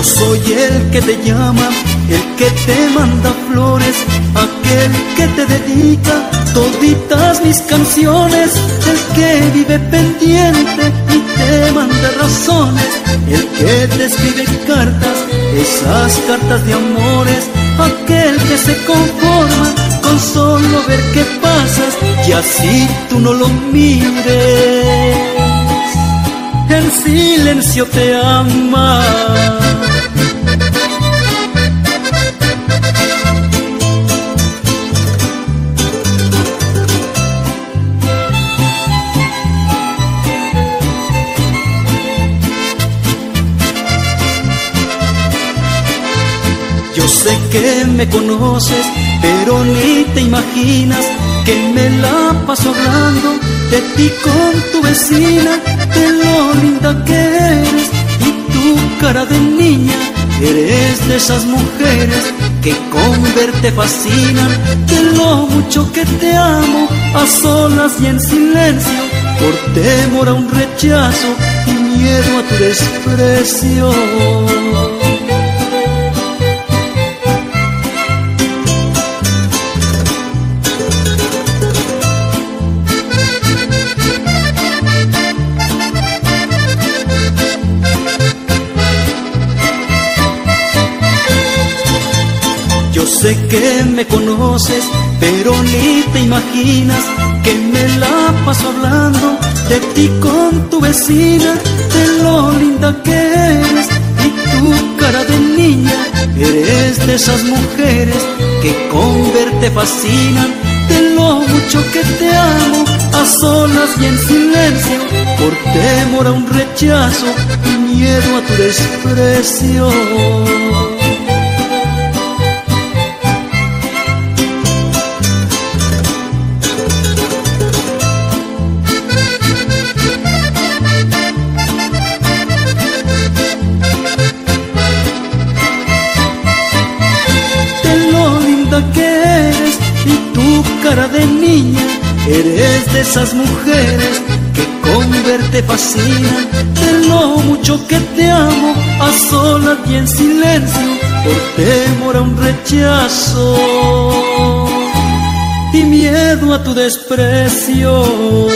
Yo soy el que te llama, el que te manda flores, aquel que te dedica toditas mis canciones, el que vive pendiente y te manda razones, el que te escribe cartas, esas cartas de amores, aquel que se conforma con solo ver qué pasas y así tú no lo mires, en silencio te ama. Yo sé que me conoces, pero ni te imaginas que me la paso hablando de ti con tu vecina, de lo linda que eres y tu cara de niña. Eres de esas mujeres que con verte fascinan, de lo mucho que te amo, a solas y en silencio, por temor a un rechazo y miedo a tu desprecio. Sé que me conoces, pero ni te imaginas que me la paso hablando de ti con tu vecina, de lo linda que eres y tu cara de niña. Eres de esas mujeres que con verte fascinan, de lo mucho que te amo, a solas y en silencio, por temor a un rechazo y miedo a tu desprecio. De niña. Eres de esas mujeres que con verte fascinan, de lo mucho que te amo, a solas y en silencio, por temor a un rechazo y miedo a tu desprecio.